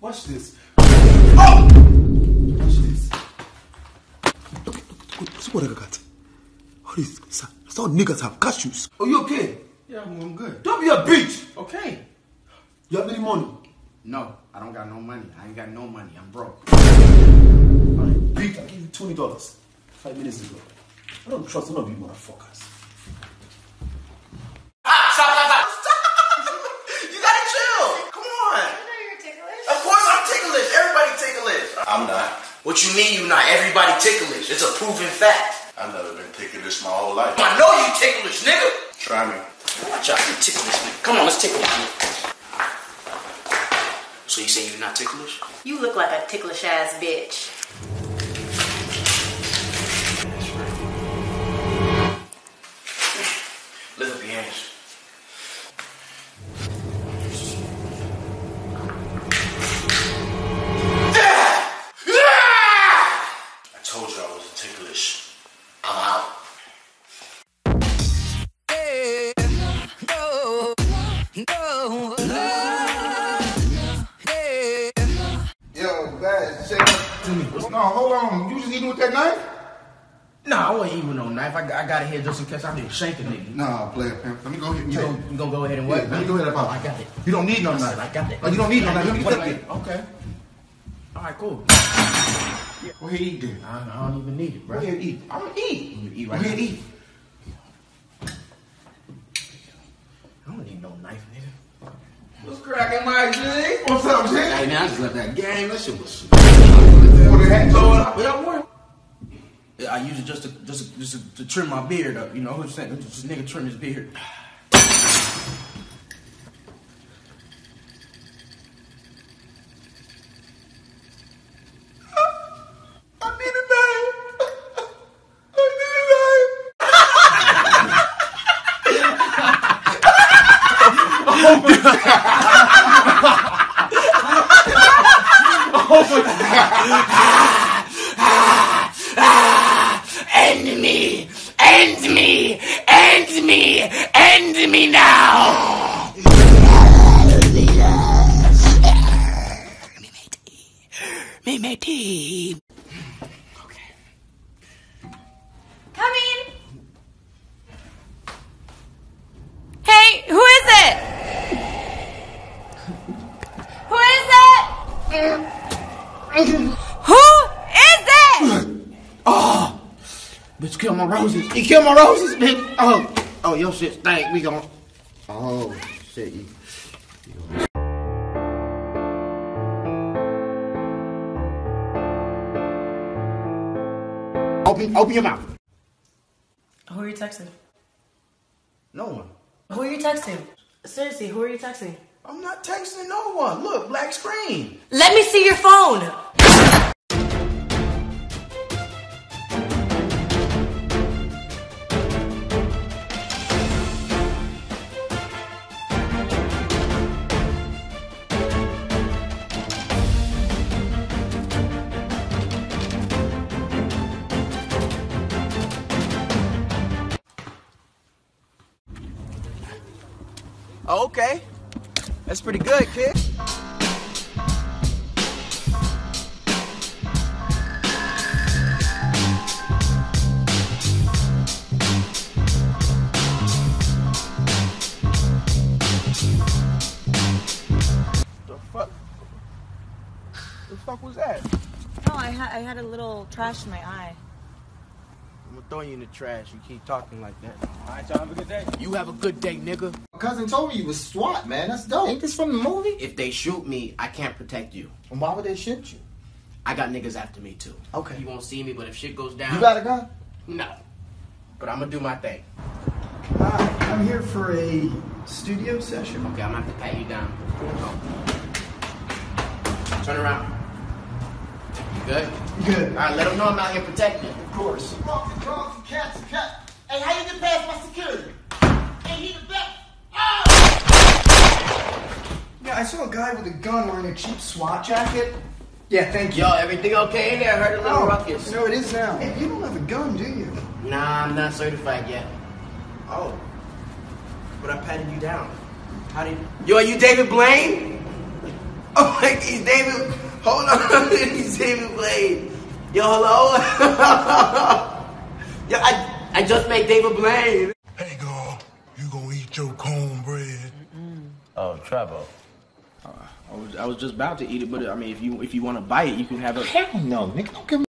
Watch this. Oh! Watch this. Look, look, look, see what I got. All these, some niggas have cashews. Are you okay? Yeah, I'm, I'm good. Don't be a bitch. Okay. You have any money? No, I don't got no money. I ain't got no money. I'm broke. Alright, bitch, I give you twenty dollars. Five minutes ago. I don't trust none of you motherfuckers. Ah, stop, stop, stop. you gotta chill. Come on. Of course I'm ticklish. Everybody ticklish. I'm not. What you mean you not? Everybody ticklish. It's a proven fact. I've never been ticklish my whole life. I know you ticklish, nigga. Try me. Watch out, you ticklish. nigga. Come on, let's tickle ticklish. So you say you're not ticklish? You look like a ticklish ass bitch. No, hold on. You just eating with that knife? Nah, I wasn't eating with no knife. I, got- I got it here just in case I didn't shank a nigga. No, play it, pimp. Let me go ahead and You take gonna, you gonna go ahead and Yeah, what? let me go ahead and pop. I got it. You don't need no I knife. said, I got it. Oh, you don't need no knife. Let me What take I- it. Okay. All right, cool. Go ahead, eat then. I, I don't even need it, Go bro. ahead, eat. I'm gonna eat. I'm gonna eat Go right ahead, now. eat. I don't need no knife, nigga. What's cracking, my G? What's up, G? Hey, man, I just left that game. That shit was. I use it just to just to, just to, to trim my beard up. You know who's saying? Just this nigga trim his beard. I need a knife. End me! End me! End me! End me now! Me, me, tea. Come in. Hey, who is it? Who is it? Who is it? Bitch, kill my roses. He killed my roses, bitch. Oh, oh, your shit stank. We gon' Oh shit. You, Open, open your mouth. Who are you texting? No one. Who are you texting? Seriously, who are you texting? I'm not texting no one. Look, black screen. Let me see your phone. Oh, okay. That's pretty good, kid. The fuck? The fuck was that? No, I, ha- I had a little trash in my eye. I'm gonna throw you in the trash. You keep talking like that. All right, y'all have a good day. You have a good day, nigga. My cousin told me you was SWAT, man. That's dope. Ain't this from the movie? If they shoot me, I can't protect you. And why would they shoot you? I got niggas after me too. Okay. You won't see me, but if shit goes down, You got a gun? no. But I'm gonna do my thing. Hi, I'm here for a studio session. Okay, I'm gonna have to pat you down. Turn around. You good? Good. All right, let them know I'm out here protecting. You. Of course. Dogs, dogs, cats, cats. Hey, how you get past my security? Hey, he the best. Yeah, I saw a guy with a gun wearing a cheap SWAT jacket. Yeah, thank you. Yo, everything okay in there? I heard a little Oh, ruckus. No, it is now. Hey, you don't have a gun, do you? Nah, I'm not certified yet. Oh. But I patted you down. How did Yo, are you David Blaine? Oh, wait, he's David. Hold on, he's David Blaine. Yo, hello. Yo, I I just met David Blaine. Hey, girl, you gonna eat your cornbread? Oh, Trevor. I was, I was just about to eat it, but I mean, if you if you want to bite it, you can have it. Hell no, nigga. Don't give me